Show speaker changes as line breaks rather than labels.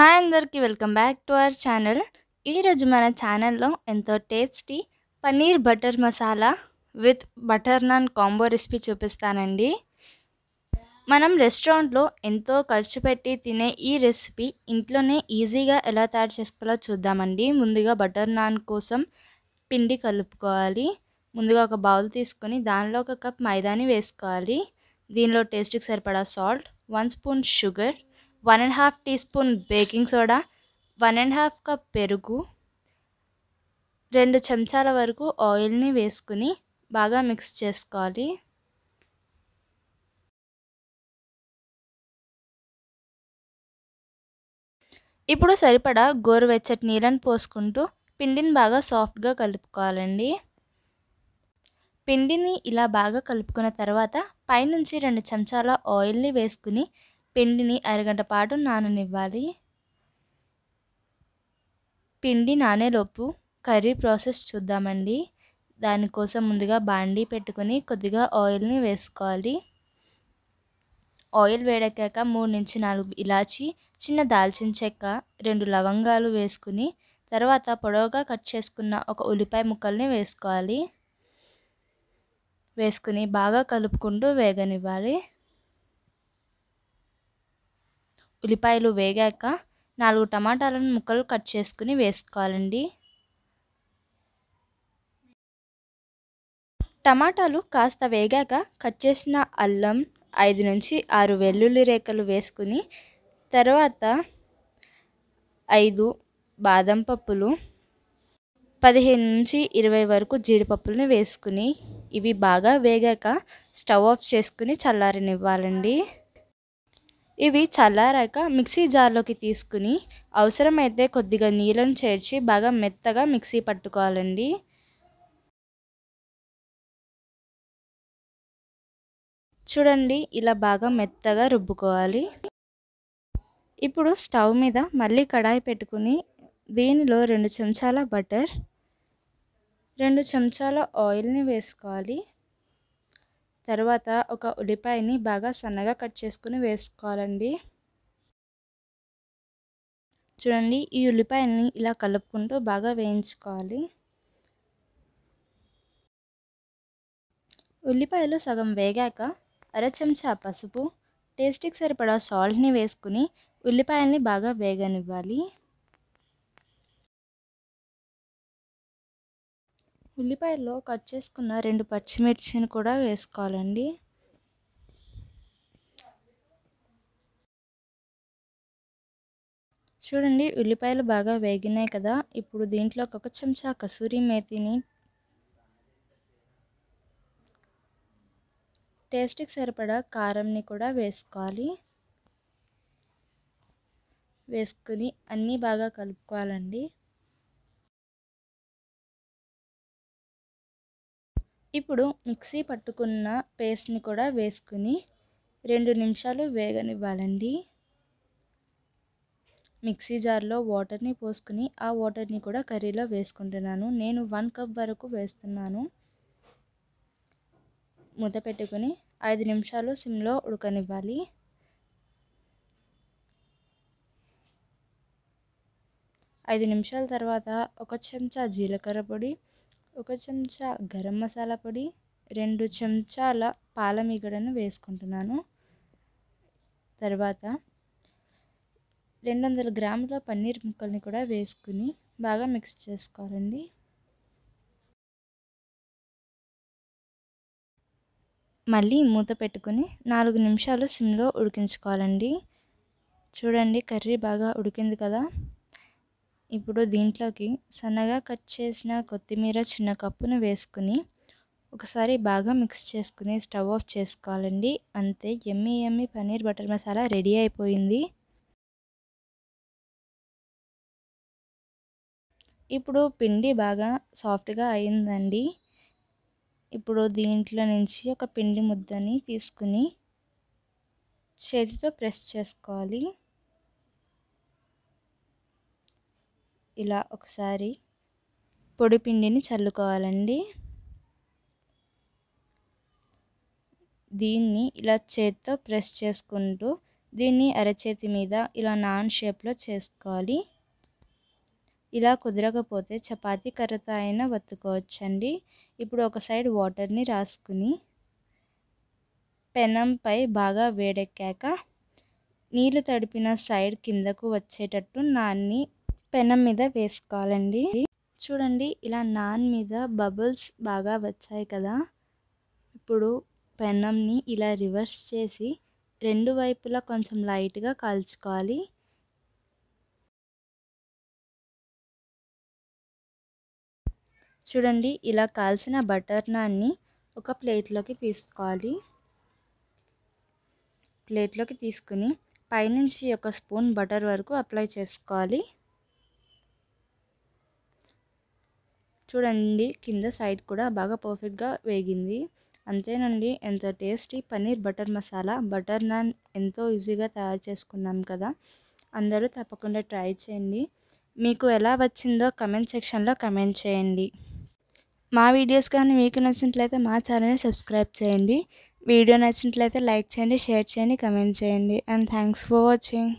Hi అందరికీ welcome back to our channel. ఈరోజు మన ఛానల్లో ఎంతో tasty paneer butter masala with butter naan combo recipe చూపిస్తానండి. మనం రెస్టారెంట్లో ఎంతో ఖర్చు పెట్టి తినే ఈ రెసిపీ ఇంట్లోనే ఈజీగా ఎలా తయారు చేసుకోవాలో చూద్దామండి. ముందుగా బటర్ నాన్ కోసం పిండి కలుపుకోవాలి. ముందుగా ఒక బౌల్ తీసుకొని దానిలో ఒక కప్ మైదాని వేసుకోవాలి. దీనిలో టేస్ట్కి సరిపడా salt one spoon sugar one and half teaspoon baking soda one and half cup పెరుగు రెండు చెంచాల వరకు ఆయిల్ని వేసుకుని బాగా మిక్స్ చేసుకోవాలి. ఇప్పుడు సరిపడా గోరువెచ్చటి నీళ్ళని పోసుకుంటూ పిండిని బాగా సాఫ్ట్గా కలుపుకోవాలండి. పిండిని ఇలా బాగా కలుపుకున్న తర్వాత పైనుంచి రెండు చెంచాల ఆయిల్ని వేసుకుని పిండిని అరగంట పాటు నాననివ్వాలి. పిండి నానేలోపు కర్రీ ప్రాసెస్ చూద్దామండి. దానికోసం ముందుగా బాండీ పెట్టుకుని కొద్దిగా ఆయిల్ని వేసుకోవాలి. ఆయిల్ వేడెక్కాక మూడు నుంచి నాలుగు ఇలాచి చిన్న దాల్చిన చెక్క రెండు లవంగాలు వేసుకుని తర్వాత పొడవుగా కట్ చేసుకున్న ఒక ఉల్లిపాయ ముక్కల్ని వేసుకోవాలి. వేసుకుని బాగా కలుపుకుంటూ వేగనివ్వాలి. ఉల్లిపాయలు వేగాక నాలుగు టమాటాలను ముక్కలు కట్ చేసుకుని వేసుకోవాలండి. టమాటాలు కాస్త వేగాక కట్ చేసిన అల్లం ఐదు నుంచి ఆరు వెల్లుల్లి రేఖలు వేసుకుని తర్వాత ఐదు బాదం పప్పులు పదిహేను నుంచి ఇరవై వరకు జీడిపప్పులను వేసుకుని ఇవి బాగా వేగాక స్టవ్ ఆఫ్ చేసుకుని చల్లారనివ్వాలండి. ఇవి చల్లారాక మిక్సీ జార్లోకి తీసుకుని అవసరమైతే కొద్దిగా నీళ్ళను చేర్చి బాగా మెత్తగా మిక్సీ పట్టుకోవాలండి. చూడండి ఇలా బాగా మెత్తగా రుబ్బుకోవాలి. ఇప్పుడు స్టవ్ మీద మళ్ళీ కడాయి పెట్టుకుని దీనిలో రెండు చెంచాల బటర్ రెండు చెంచాల ఆయిల్ని వేసుకోవాలి. తర్వాత ఒక ఉల్లిపాయని బాగా సన్నగా కట్ చేసుకుని వేసుకోవాలండి. చూడండి ఈ ఉల్లిపాయని ఇలా కలుపుకుంటూ బాగా వేయించుకోవాలి. ఉల్లిపాయలు సగం వేగాక అర చెంచా పసుపు టేస్ట్కి సరిపడా సాల్ట్ని వేసుకుని ఉల్లిపాయల్ని బాగా వేగనివ్వాలి. ఉల్లిపాయల్లో కట్ చేసుకున్న రెండు పచ్చిమిర్చిని కూడా వేసుకోవాలండి. చూడండి ఉల్లిపాయలు బాగా వేగినాయి కదా. ఇప్పుడు దీంట్లో ఒక చెంచా కసూరి మేతిని టేస్ట్కి సరిపడా కారంని కూడా వేసుకోవాలి. వేసుకుని అన్నీ బాగా కలుపుకోవాలండి. ఇప్పుడు మిక్సీ పట్టుకున్న పేస్ట్ని కూడా వేసుకుని రెండు నిమిషాలు వేగనివ్వాలండి. మిక్సీ జార్లో వాటర్ని పోసుకుని ఆ వాటర్ని కూడా కర్రీలో వేసుకుంటున్నాను. నేను వన్ కప్ వరకు వేస్తున్నాను. మూత పెట్టుకుని ఐదు నిమిషాలు సిమ్లో ఉడకనివ్వాలి. ఐదు నిమిషాల తర్వాత ఒక చెంచా జీలకర్ర పొడి ఒక చెంచా గరం మసాలా పొడి రెండు చెంచాల పాలమిగడను వేసుకుంటున్నాను. తర్వాత రెండు వందల గ్రాముల పన్నీర్ ముక్కల్ని కూడా వేసుకుని బాగా మిక్స్ చేసుకోవాలండి. మళ్ళీ మూత పెట్టుకుని నాలుగు నిమిషాలు సిమ్లో ఉడికించుకోవాలండి. చూడండి కర్రీ బాగా ఉడికింది కదా. ఇప్పుడు దీంట్లోకి సన్నగా కట్ చేసిన కొత్తిమీర చిన్న కప్పును వేసుకుని ఒకసారి బాగా మిక్స్ చేసుకుని స్టవ్ ఆఫ్ చేసుకోవాలండి. అంతే ఎమ్మి ఎమ్మి పన్నీర్ బటర్ మసాలా రెడీ అయిపోయింది. ఇప్పుడు పిండి బాగా సాఫ్ట్గా అయిందండి. ఇప్పుడు దీంట్లో నుంచి ఒక పిండి ముద్దని తీసుకుని చేతితో ప్రెస్ చేసుకోవాలి. ఇలా ఒకసారి పొడి పిండిని చల్లుకోవాలండి. దీన్ని ఇలా చేత్తో ప్రెస్ చేసుకుంటూ దీన్ని అరచేతి మీద ఇలా నాన్ షేప్లో చేసుకోవాలి. ఇలా కుదరకపోతే చపాతీ కర్రతో అయినా వత్తుకోవచ్చండి. ఇప్పుడు ఒక సైడ్ వాటర్ని రాసుకుని పెనంపై బాగా వేడెక్కాక నీళ్ళు తడిపిన సైడ్ కిందకు వచ్చేటట్టు నాన్ని పెనం మీద వేసుకోవాలండి. చూడండి ఇలా నాన్ మీద బబుల్స్ బాగా వచ్చాయి కదా. ఇప్పుడు పెనంని ఇలా రివర్స్ చేసి రెండు వైపులా కొంచెం లైట్గా కాల్చుకోవాలి. చూడండి ఇలా కాల్చిన బటర్ నాన్ని ఒక ప్లేట్లోకి తీసుకోవాలి. ప్లేట్లోకి తీసుకుని పైనుంచి ఒక స్పూన్ బటర్ వరకు అప్లై చేసుకోవాలి. చూడండి కింద సైడ్ కూడా బాగా పర్ఫెక్ట్గా వేగింది. అంతేనండి ఎంత tasty paneer butter masala. Butter naan ఎంతో ఈజీగా తయారు చేసుకున్నాం కదా. అందరూ తప్పకుండా ట్రై చేయండి. మీకు ఎలా వచ్చిందో కమెంట్ సెక్షన్లో కమెంట్ చేయండి. మా వీడియోస్ కానీ మీకు నచ్చినట్లయితే మా ఛానల్ని సబ్స్క్రైబ్ చేయండి. వీడియో నచ్చినట్లయితే లైక్ చేయండి షేర్ చేయండి కమెంట్ చేయండి. And thanks for watching.